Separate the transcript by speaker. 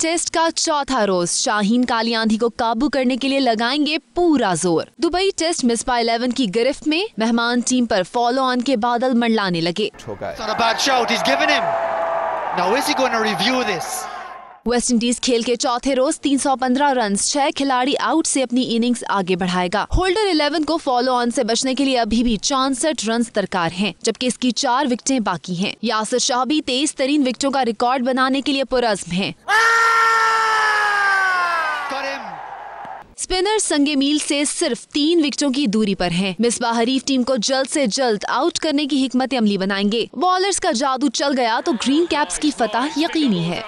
Speaker 1: Test का चौथा रोज शाहीन काली आंधी को काबू करने के लिए लगाएँगे पूरा ज़ोर दुबई टेस्ट मिसबा इलेवन की गिरफ्त में मेहमान टीम पर फॉलो ऑन के बादल मंडलाने लगे? वेस्ट इंडीज खेल के चौथे रोज 315 रन छह खिलाड़ी आउट से अपनी इनिंग्स आगे बढ़ाएगा होल्डर 11 को फॉलो ऑन से बचने के लिए अभी भी चौसठ रन दरकार हैं, जबकि इसकी चार विकेटें बाकी हैं। यासिर शाह भी तेईस तरीन विकेटों का रिकॉर्ड बनाने के लिए पुरज्म हैं। स्पिनर संगे मील से सिर्फ़ तीन विकेटों की दूरी पर हैं। मिसबा हरीफ टीम को जल्द से जल्द आउट करने की हिकमत अमली बनाएँगे बॉलर्स का जादू चल गया तो ग्रीन कैप्स की फतह यकीनी है